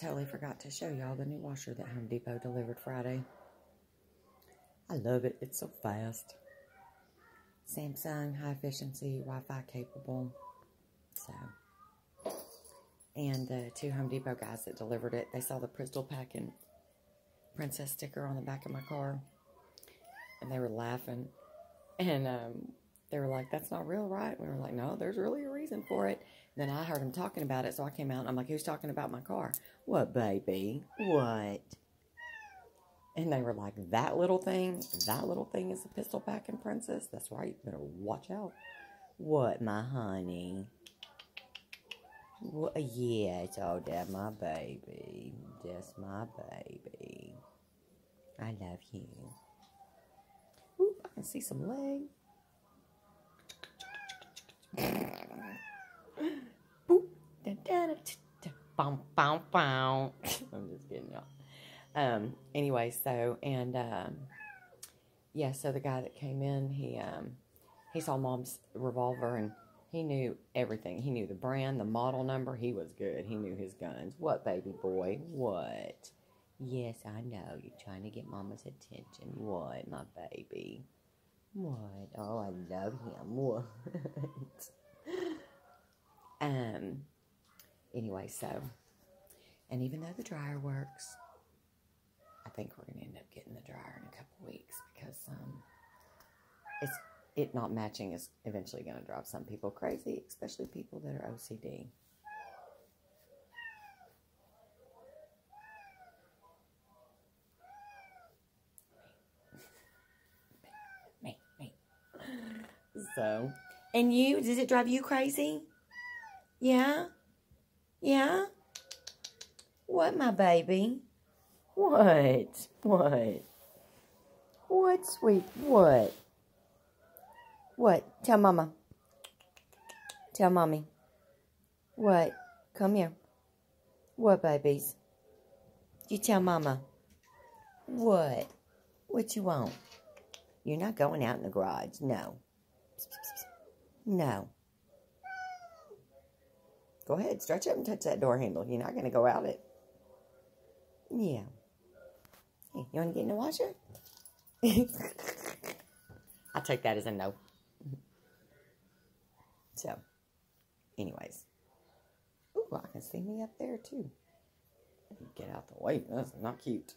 totally forgot to show y'all the new washer that Home Depot delivered Friday. I love it. It's so fast. Samsung, high efficiency, Wi-Fi capable. So, and the two Home Depot guys that delivered it, they saw the Crystal Pack and Princess sticker on the back of my car, and they were laughing, and um, they were like, "That's not real, right?" We were like, "No, there's really a reason for it." Then I heard them talking about it, so I came out and I'm like, "Who's talking about my car?" What, baby? What? And they were like, that little thing, that little thing is a pistol packing princess. That's right. You better watch out. What, my honey? What? Yeah, it's all that, my baby. That's my baby. I love you. Oop, I can see some leg. I'm just kidding, y'all. Um, anyway, so, and, um, yeah, so the guy that came in, he, um, he saw mom's revolver and he knew everything. He knew the brand, the model number. He was good. He knew his guns. What, baby boy? What? Yes, I know. You're trying to get mama's attention. What, my baby? What? Oh, I love him. What? um, anyway, so, and even though the dryer works, I think we're going to end up getting the dryer in a couple weeks because um, it's it not matching is eventually going to drive some people crazy, especially people that are OCD. Me, me. So, and you, does it drive you crazy? Yeah? Yeah? What, my baby? What? What? What, sweet? What? What? Tell Mama. Tell Mommy. What? Come here. What, babies? You tell Mama. What? What you want? You're not going out in the garage. No. No. Go ahead. Stretch up and touch that door handle. You're not going to go out it. Yeah. Hey, you want to get in the washer? I'll take that as a no. So, anyways. Ooh, I can see me up there too. Get out the way. That's not cute.